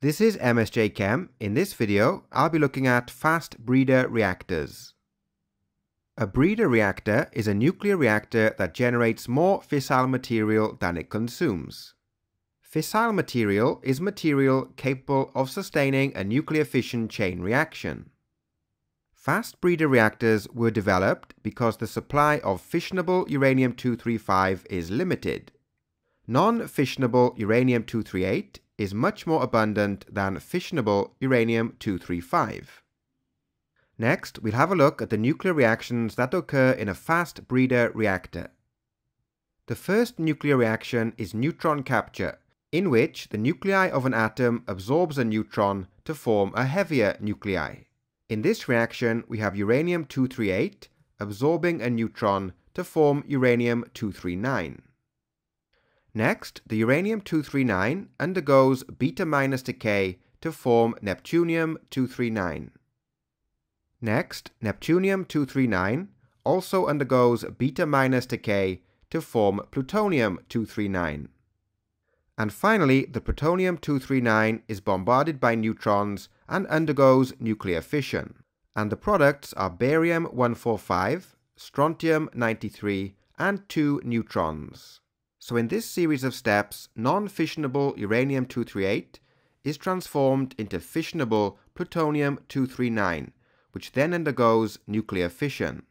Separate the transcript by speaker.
Speaker 1: This is MSJ Chem. In this video, I'll be looking at fast breeder reactors. A breeder reactor is a nuclear reactor that generates more fissile material than it consumes. Fissile material is material capable of sustaining a nuclear fission chain reaction. Fast breeder reactors were developed because the supply of fissionable uranium-235 is limited. Non-fissionable uranium-238 is much more abundant than fissionable uranium-235. Next, we'll have a look at the nuclear reactions that occur in a fast breeder reactor. The first nuclear reaction is neutron capture, in which the nuclei of an atom absorbs a neutron to form a heavier nuclei. In this reaction, we have uranium-238 absorbing a neutron to form uranium-239. Next, the uranium-239 undergoes beta-minus decay to form neptunium-239. Next, neptunium-239 also undergoes beta-minus decay to form plutonium-239. And finally, the plutonium-239 is bombarded by neutrons and undergoes nuclear fission. And the products are barium-145, strontium-93, and two neutrons. So in this series of steps, non-fissionable uranium-238 is transformed into fissionable plutonium-239, which then undergoes nuclear fission.